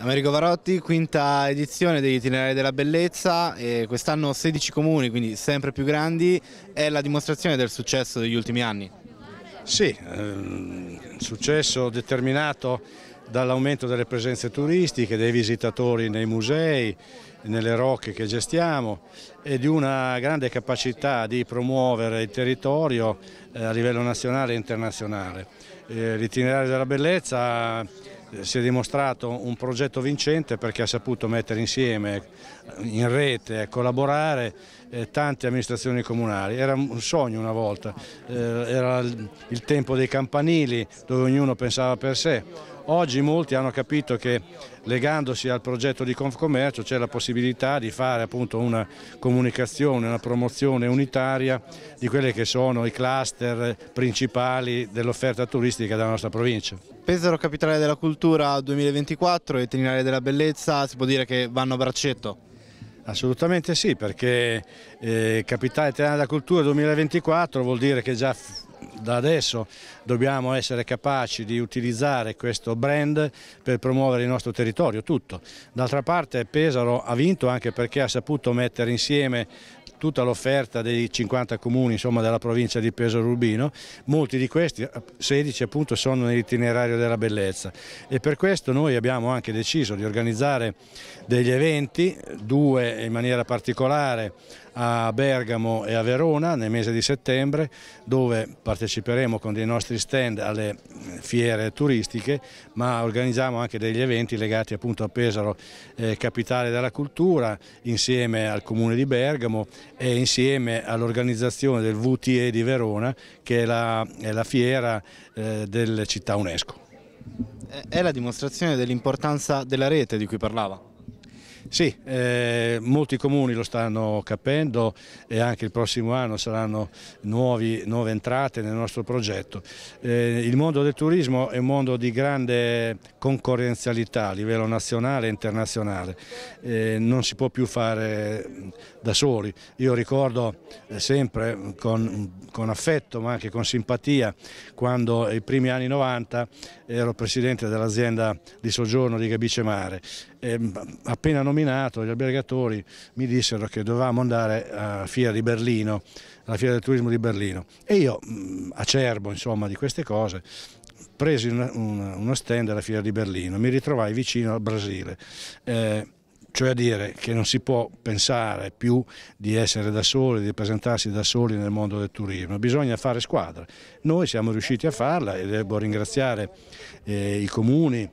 Americo Varotti, quinta edizione degli itinerari della bellezza, quest'anno 16 comuni, quindi sempre più grandi, è la dimostrazione del successo degli ultimi anni? Sì, ehm, successo determinato dall'aumento delle presenze turistiche, dei visitatori nei musei, nelle rocche che gestiamo e di una grande capacità di promuovere il territorio eh, a livello nazionale e internazionale. Eh, l'itinerario della bellezza si è dimostrato un progetto vincente perché ha saputo mettere insieme in rete collaborare eh, tante amministrazioni comunali. Era un sogno una volta, eh, era il tempo dei campanili dove ognuno pensava per sé. Oggi molti hanno capito che legandosi al progetto di Confcommercio c'è la possibilità di fare appunto una comunicazione, una promozione unitaria di quelli che sono i cluster principali dell'offerta turistica della nostra provincia. Pesaro Capitale della Cultura 2024 e Itinerari della Bellezza si può dire che vanno a braccetto? Assolutamente sì, perché eh, Capitale Italiana della Cultura 2024 vuol dire che già da adesso dobbiamo essere capaci di utilizzare questo brand per promuovere il nostro territorio, tutto. D'altra parte Pesaro ha vinto anche perché ha saputo mettere insieme tutta l'offerta dei 50 comuni insomma, della provincia di Pesaro Urbino, molti di questi, 16 appunto, sono nell'itinerario della bellezza. E per questo noi abbiamo anche deciso di organizzare degli eventi, due in maniera particolare a Bergamo e a Verona nel mese di settembre dove parteciperemo con dei nostri stand alle fiere turistiche ma organizziamo anche degli eventi legati appunto a Pesaro eh, capitale della cultura insieme al comune di Bergamo e insieme all'organizzazione del VTE di Verona che è la, è la fiera eh, delle città UNESCO. È la dimostrazione dell'importanza della rete di cui parlava? Sì, eh, molti comuni lo stanno capendo e anche il prossimo anno saranno nuovi, nuove entrate nel nostro progetto. Eh, il mondo del turismo è un mondo di grande concorrenzialità a livello nazionale e internazionale, eh, non si può più fare da soli. Io ricordo eh, sempre con, con affetto ma anche con simpatia quando ai primi anni 90 ero presidente dell'azienda di soggiorno di Gabice Mare. E, appena nominato gli albergatori mi dissero che dovevamo andare alla Fiera di Berlino, alla Fiera del Turismo di Berlino e io acerbo insomma di queste cose presi una, una, uno stand alla Fiera di Berlino, mi ritrovai vicino al Brasile. Eh, cioè a dire che non si può pensare più di essere da soli, di presentarsi da soli nel mondo del turismo, bisogna fare squadra. Noi siamo riusciti a farla e devo ringraziare eh, i comuni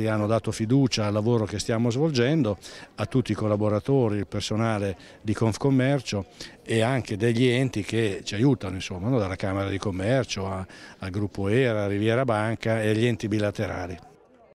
che hanno dato fiducia al lavoro che stiamo svolgendo, a tutti i collaboratori, il personale di Confcommercio e anche degli enti che ci aiutano, insomma, no? dalla Camera di Commercio al gruppo ERA, Riviera Banca e agli enti bilaterali.